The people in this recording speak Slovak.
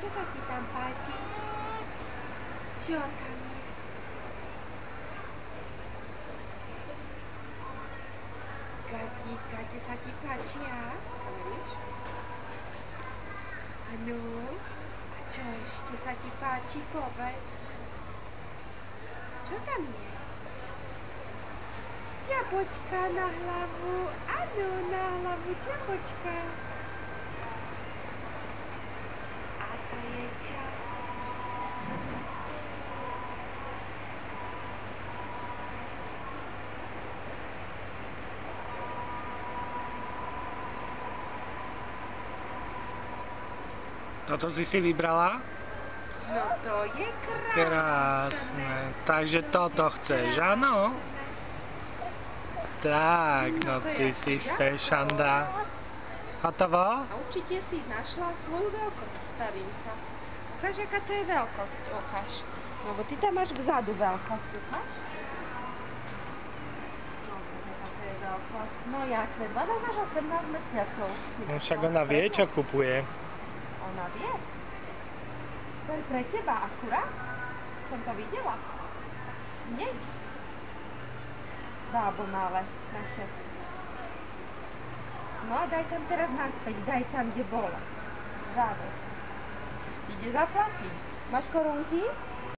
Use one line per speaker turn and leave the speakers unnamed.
Čo sa ti tam páči? Čo tam je? Gadíka, čo sa ti páčia? Áno. A čo ešte sa ti páči, povedz? Čo tam je? Čiapočka na hlavu. Áno, na hlavu čiapočka. A to je čo?
Toto si si vybrala?
No to je krásne.
Krásne. Takže toto chceš, áno? Tak, no ty si fešanda. Hotovo?
A určite si našla svoju veľkosť, stavím sa. Ukáž, aká to je veľkosť, ukáž. Lebo ty tam máš vzadu veľkosť, ukáž? No. No jasné, 12 až 18 mesiacov. si
No však ona vie, čo kupuje.
Ona vie. To je pre teba akurát. Som to videla. Hneď. Bábo malé, naše. No a daj tam teraz naspäť, daj tam, kde bola. Záver. Idzie zapłacić. Masz korunki?